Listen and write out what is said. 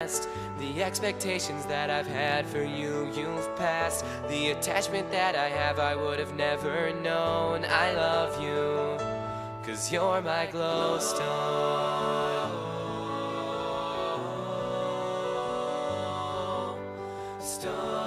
The expectations that I've had for you, you've passed. The attachment that I have, I would have never known. I love you, cause you're my glowstone. Stone.